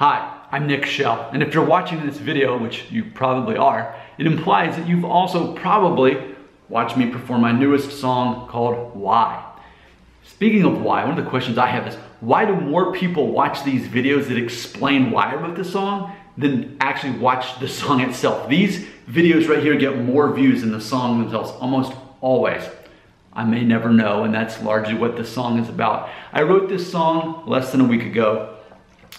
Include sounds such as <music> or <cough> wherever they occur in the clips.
Hi, I'm Nick Shell, and if you're watching this video, which you probably are, it implies that you've also probably watched me perform my newest song called Why. Speaking of why, one of the questions I have is why do more people watch these videos that explain why I wrote the song than actually watch the song itself? These videos right here get more views than the song themselves, almost always. I may never know, and that's largely what the song is about. I wrote this song less than a week ago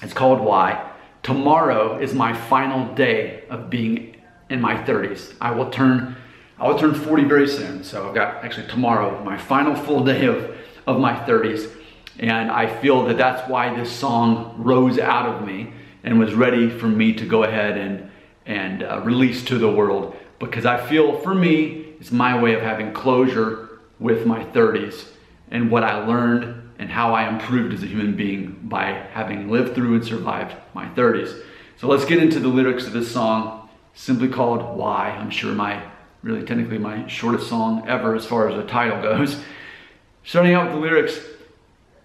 it's called Why. Tomorrow is my final day of being in my 30s. I will turn I will turn 40 very soon. So I've got actually tomorrow my final full <laughs> day of of my 30s and I feel that that's why this song rose out of me and was ready for me to go ahead and and uh, release to the world because I feel for me it's my way of having closure with my 30s and what I learned and how I improved as a human being by having lived through and survived my 30s. So let's get into the lyrics of this song, simply called Why. I'm sure my, really technically my shortest song ever as far as the title goes. <laughs> Starting out with the lyrics,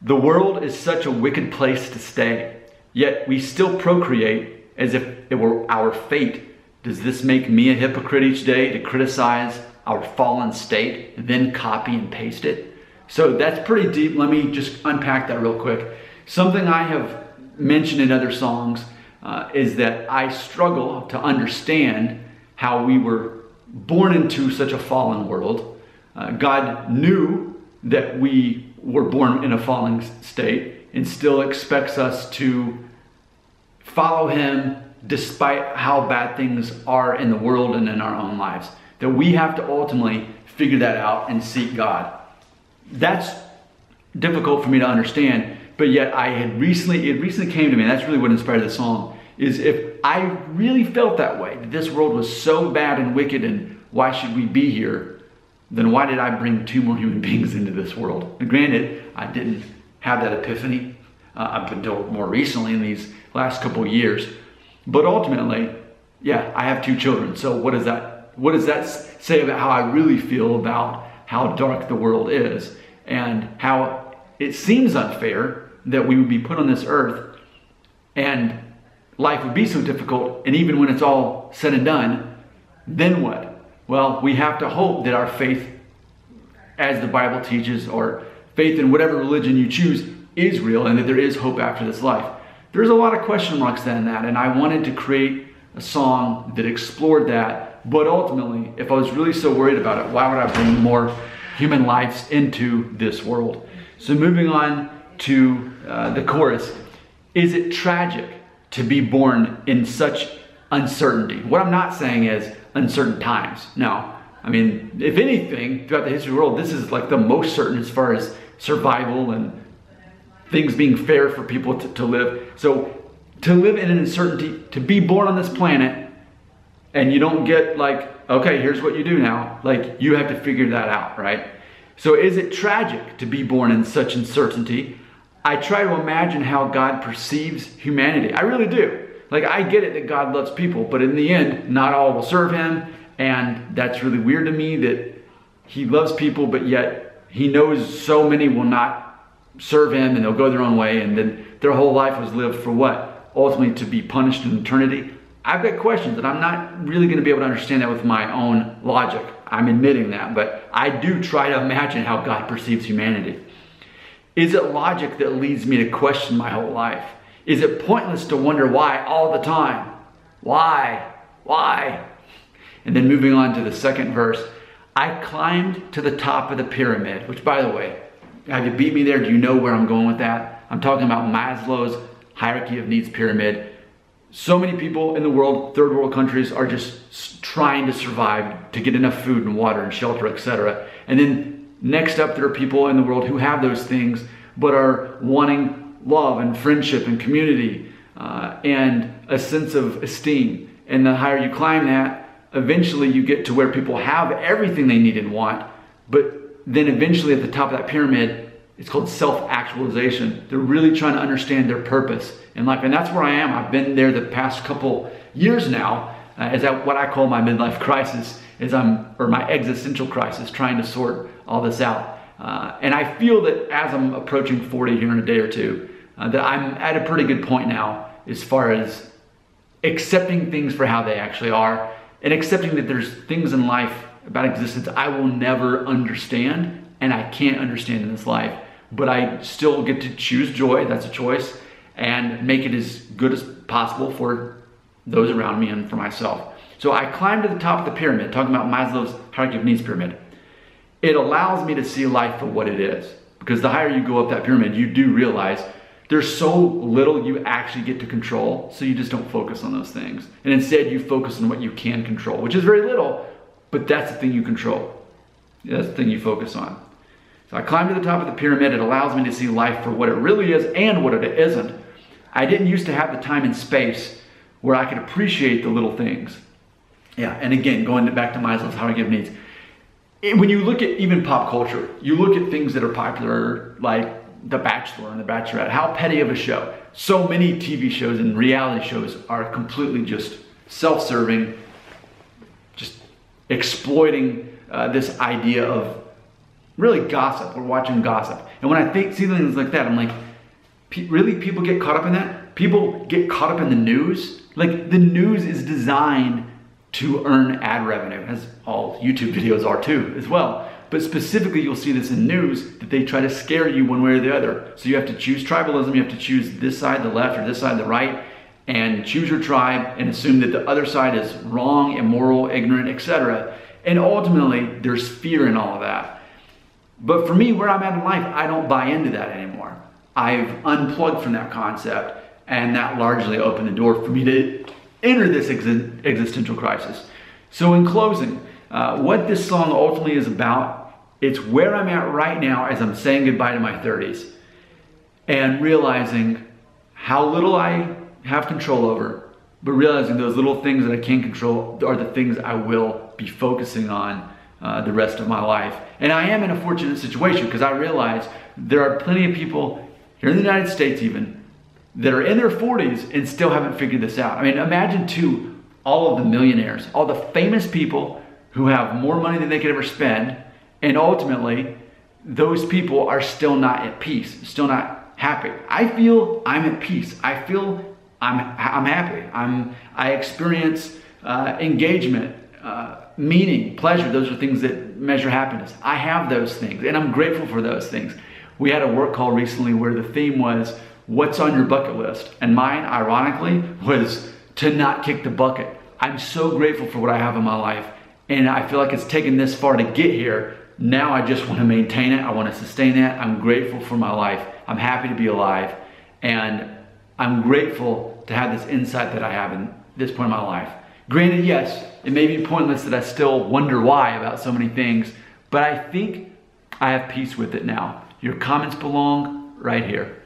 the world is such a wicked place to stay, yet we still procreate as if it were our fate. Does this make me a hypocrite each day to criticize our fallen state, and then copy and paste it? So that's pretty deep. Let me just unpack that real quick. Something I have mentioned in other songs uh, is that I struggle to understand how we were born into such a fallen world. Uh, God knew that we were born in a fallen state and still expects us to follow Him despite how bad things are in the world and in our own lives. That we have to ultimately figure that out and seek God that's difficult for me to understand. But yet I had recently, it recently came to me, and that's really what inspired the song, is if I really felt that way, that this world was so bad and wicked and why should we be here, then why did I bring two more human <laughs> beings into this world? And granted, I didn't have that epiphany uh, up until more recently in these last couple years. But ultimately, yeah, I have two children. So what does that what does that say about how I really feel about how dark the world is and how it seems unfair that we would be put on this earth and life would be so difficult. And even when it's all said and done, then what? Well, we have to hope that our faith, as the Bible teaches, or faith in whatever religion you choose, is real and that there is hope after this life. There's a lot of question marks then in that, and I wanted to create a song that explored that but ultimately, if I was really so worried about it, why would I bring more human lives into this world? So, moving on to uh, the chorus Is it tragic to be born in such uncertainty? What I'm not saying is uncertain times. No. I mean, if anything, throughout the history of the world, this is like the most certain as far as survival and things being fair for people to, to live. So, to live in an uncertainty, to be born on this planet, and you don't get like, okay, here's what you do now. Like, you have to figure that out, right? So, is it tragic to be born in such uncertainty? I try to imagine how God perceives humanity. I really do. Like, I get it that God loves people, but in the end, not all will serve Him. And that's really weird to me that He loves people, but yet He knows so many will not serve Him and they'll go their own way. And then their whole life was lived for what? Ultimately, to be punished in eternity. I've got questions and I'm not really going to be able to understand that with my own logic. I'm admitting that, but I do try to imagine how God perceives humanity. Is it logic that leads me to question my whole life? Is it pointless to wonder why all the time? Why? Why? And then moving on to the second verse, I climbed to the top of the pyramid, which by the way, have you beat me there? Do you know where I'm going with that? I'm talking about Maslow's hierarchy of needs pyramid. So many people in the world, third world countries, are just trying to survive to get enough food and water and shelter, etc. And then next up, there are people in the world who have those things but are wanting love and friendship and community uh, and a sense of esteem. And the higher you climb that, eventually you get to where people have everything they need and want, but then eventually at the top of that pyramid, it's called self actualization. They're really trying to understand their purpose in life. And that's where I am. I've been there the past couple years now, uh, as what I call my midlife <laughs> crisis, is I'm, or my existential crisis, trying to sort all this out. Uh, and I feel that as I'm approaching 40 here in a day or two, uh, that I'm at a pretty good point now as far as accepting things for how they actually are and accepting that there's things in life about existence I will never understand and I can't understand in this life. But I still get to choose joy, that's a choice, and make it as good as possible for those around me and for myself. So I climbed to the top of the pyramid, talking about Maslow's hierarchy of needs pyramid. It allows me to see life for what it is. Because the higher you go up that pyramid, you do realize there's so little you actually get to control, so you just don't focus on those things. And instead, you focus on what you can control, which is very little, but that's the thing you control. That's the thing you focus on. So I climb to the top of the pyramid. It allows me to see life for what it really is and what it isn't. I didn't used to have the time and space where I could appreciate the little things. Yeah, and again, going back to Maslow's hierarchy of needs. When you look at even pop culture, you look at things that are popular, like The Bachelor and The Bachelorette, how petty of a show. So many TV shows and reality shows are completely just self serving, just exploiting uh, this idea of really gossip. We're watching gossip. And when I think, see things like that, I'm like, really? People get caught up in that? People get caught up in the news? Like, the news is designed to earn ad revenue, as all YouTube videos are too, as well. But specifically, you'll see this in news that they try to scare you one way or the other. So you have to choose tribalism, you have to choose this side, the left, or this side, the right, and choose your tribe and assume that the other side is wrong, immoral, ignorant, etc. And ultimately, there's fear in all of that. But for me, where I'm at in life, I don't buy into that anymore. I've unplugged from that concept, and that largely opened the door for me to enter this ex- existential crisis. So, in closing, uh, what this song ultimately is about, it's where I'm at right now as I'm saying goodbye to my 30s and realizing how little I have control over, but realizing those little things that I can control are the things I will be focusing on uh, the rest of my life. And I am in a fortunate situation because I realize there are plenty of people here in the United States, even that are in their 40s and still haven't figured this out. I mean, imagine too all of the millionaires, all the famous people who have more money than they could ever spend, and ultimately, those people are still not at peace, still not happy. I feel I'm at peace. I feel I'm I'm happy. I'm I experience uh, engagement, uh, meaning, pleasure. Those are things that measure happiness. I have those things, and I'm grateful for those things. We had a work call recently where the theme was what's on your bucket list? And mine, ironically, was to not kick the bucket. I'm so grateful for what I have in my life. And I feel like it's taken this far to get here. Now I just want to maintain it. I want to sustain that. I'm grateful for my life. I'm happy to be alive. And I'm grateful to have this insight that I have in this point in my life. Granted, yes, it may be pointless that I still wonder why about so many things, but I think I have peace with it now. Your comments belong right here.